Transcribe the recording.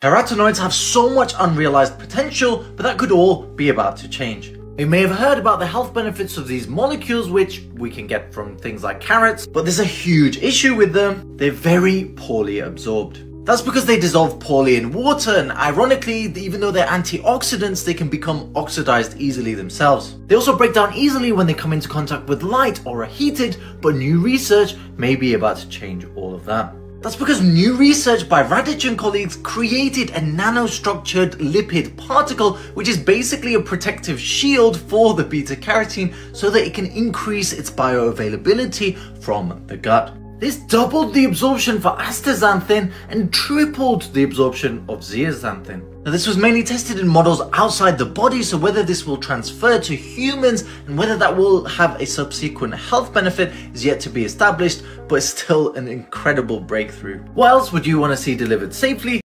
Carotenoids have so much unrealized potential, but that could all be about to change. You may have heard about the health benefits of these molecules, which we can get from things like carrots, but there's a huge issue with them. They're very poorly absorbed. That's because they dissolve poorly in water, and ironically, even though they're antioxidants, they can become oxidized easily themselves. They also break down easily when they come into contact with light or are heated, but new research may be about to change all of that. That's because new research by Radich and colleagues created a nanostructured lipid particle, which is basically a protective shield for the beta carotene so that it can increase its bioavailability from the gut. This doubled the absorption for astaxanthin and tripled the absorption of zeaxanthin. Now this was mainly tested in models outside the body, so whether this will transfer to humans and whether that will have a subsequent health benefit is yet to be established, but it's still an incredible breakthrough. What else would you want to see delivered safely?